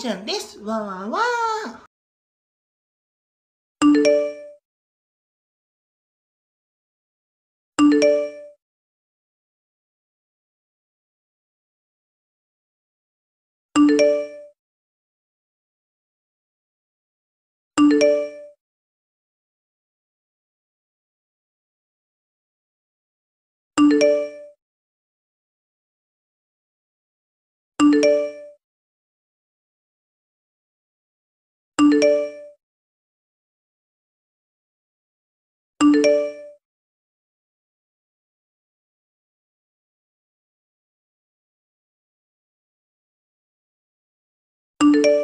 ちゃんです。わわわー Thank you.